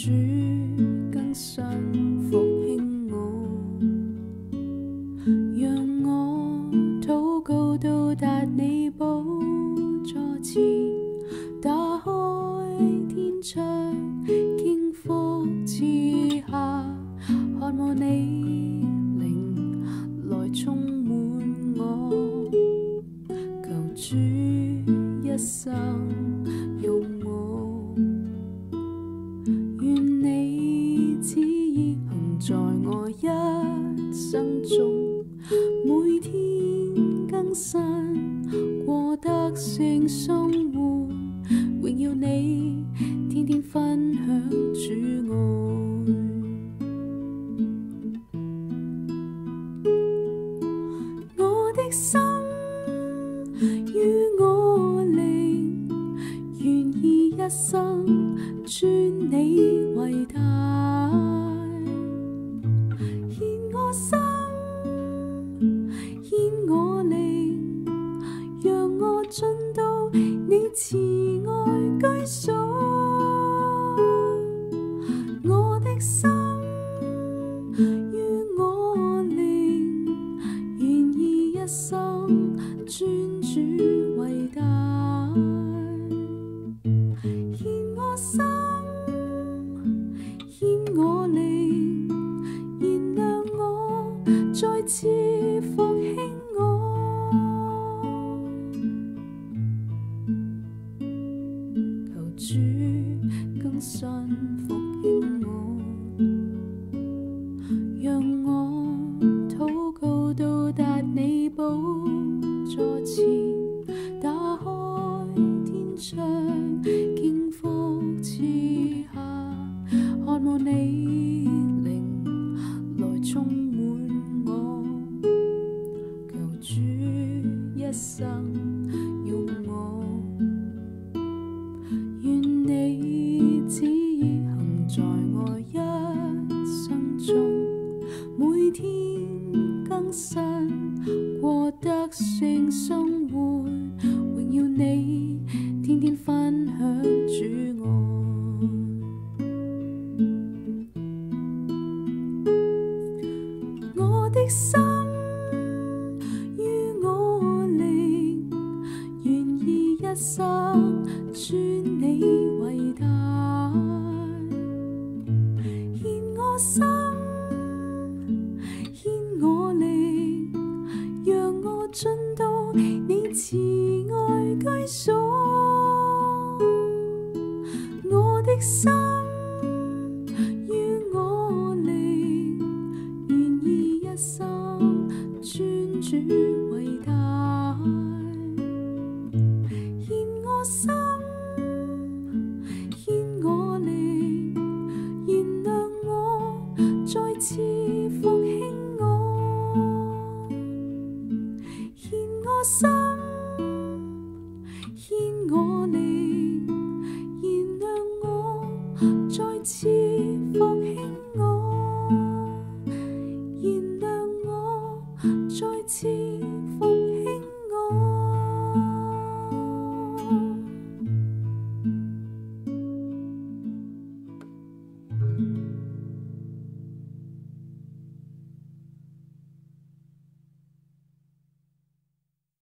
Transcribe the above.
主，更深复兴我，让我祷告到达你宝座前。我一生中每天更新，过得性生活，荣耀你，天天分享主爱。我的心与我灵，愿意一生尊你为头。慈爱居所，我的心于我灵，愿意一生专主为大，献我心，献我灵，燃亮我，再次复兴。主，更信服我，让我祷告到达你宝座前，打开天窗，敬福之下，看望你灵来充满我，求主一生。心于我力，愿意一生尊你为大。献我心，献我力，让我进到你慈爱居所。我的心。心专主伟大，现我心，现我灵，原谅我再次放兴我，现我心，现我我再次放轻我。